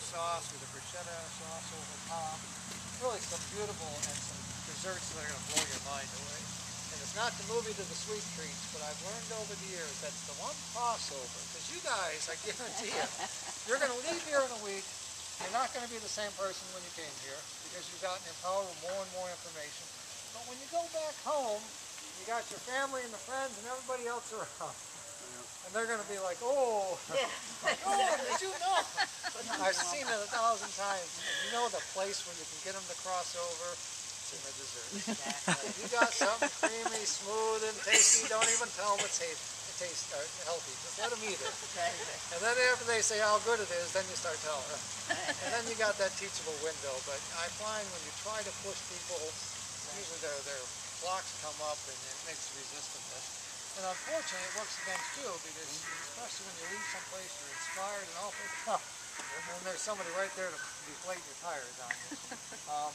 sauce with a bruschetta sauce over top. Really some beautiful and some desserts that are going to blow your mind away. And it's not the movie to the sweet treats, but I've learned over the years that's the one crossover. Because you guys, I guarantee you, you're going to leave here in a week. You're not going to be the same person when you came here because you've gotten empowered with more and more information. But when you go back home, you got your family and the friends and everybody else around. And they're going to be like, oh, oh, did you know? I've seen it a thousand times. You know the place where you can get them to cross over? It's in the dessert. If you got something creamy, smooth, and tasty, don't even tell them it's ha- taste, uh, healthy. Just let them eat it. And then after they say how good it is, then you start telling them. And then you got that teachable window. But I find when you try to push people, usually their, their blocks come up and it makes resistance. And unfortunately, it works against you because especially when you leave someplace, you're inspired and all. And there's somebody right there to deflate your tires on you. Um,